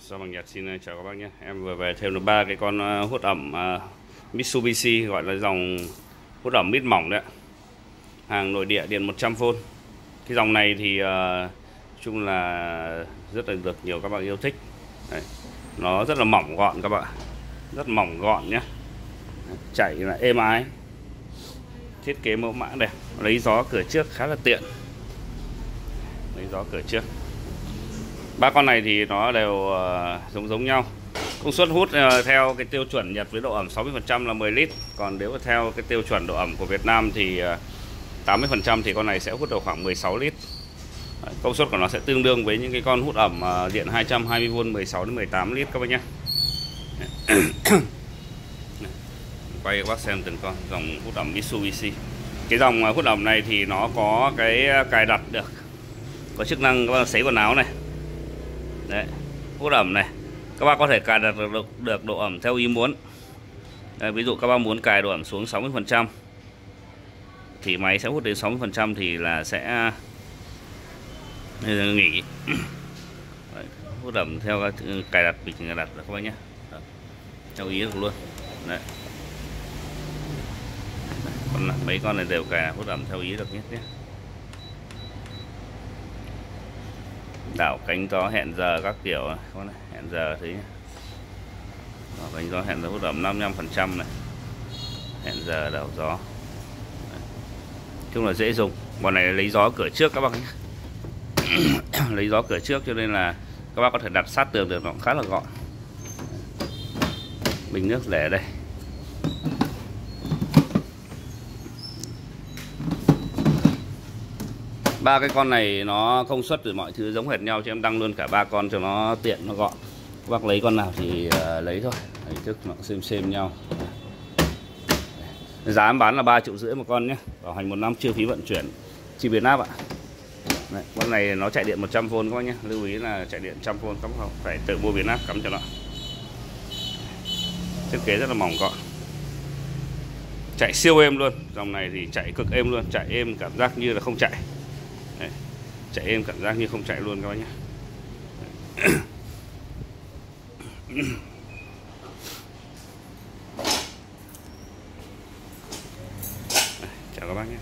Sao bằng Nhật xin ờ, chào các bác nhé. Em vừa về thêm được ba cái con ờ, hút ẩm ờ, Mitsubishi gọi là dòng hút ẩm mít mỏng đấy. Hàng nội địa điện 100V Cái dòng này thì uh, chung là rất là được nhiều các bạn yêu thích. Đấy. Nó rất là mỏng gọn các bạn Rất mỏng gọn nhé. Chạy là êm ái. Thiết kế mẫu mã đẹp. Lấy gió cửa trước khá là tiện. Lấy gió cửa trước ba con này thì nó đều uh, giống giống nhau. Công suất hút uh, theo cái tiêu chuẩn Nhật với độ ẩm 60% là 10 lít. Còn nếu theo cái tiêu chuẩn độ ẩm của Việt Nam thì ờ, uh, 80% thì con này sẽ hút được khoảng 16 lít. Công suất của nó sẽ tương đương với những cái con hút ẩm uh, điện 220V 16 đến 18 lít các bác nhé. Quay các bác xem từng con dòng hút ẩm Mitsubishi. Cái dòng hút ẩm này thì nó có cái cài đặt được có chức năng các bác sấy quần áo này đấy hút ẩm này. Các bác có thể cài đặt được, được độ ẩm theo ý muốn. Đấy, ví dụ các bác muốn cài độ ẩm xuống 60 phần trăm thì máy sẽ hút đến 60 phần trăm thì là sẽ nghỉ. Đấy, hút ẩm theo cài đặt bình cài đặt được các bác nhé. Đấy, theo ý được luôn. Đấy. Còn mấy con này đều cài hút ẩm theo ý được nhất nhé. Đảo cánh gió hẹn giờ các kiểu à. không này, hẹn giờ thấy đảo cánh gió hẹn giờ hút ẩm 55 phần trăm này. Hẹn giờ đảo gió. Chung là dễ dùng. Bọn này lấy gió cửa trước các bác nhé. Lấy gió cửa trước cho nên là các bác có thể đặt sát tường được nó khá là gọn. Bình nước để đây. Ba cái con này nó công suất từ mọi thứ giống hệt nhau cho em đăng luôn cả ba con cho nó tiện nó gọn. Các bác lấy con nào thì uh, lấy thôi. Hình thức nó xem xem nhau. Giá em bán là ba triệu rưỡi một con nhé. Bảo hành một năm chưa phí vận chuyển. Chi biến áp ạ. Đấy, con này nó chạy điện 100V các bác nhé. Lưu ý là chạy điện 100V các bác phải tự mua biến áp cắm cho nó. Thiết kế rất là mỏng gọn. Chạy siêu êm luôn. Dòng này thì chạy cực êm luôn. Chạy êm cảm giác như là không chạy. Đấy. chạy em cảm giác như không chạy luôn các bác nhé chào các bác nhé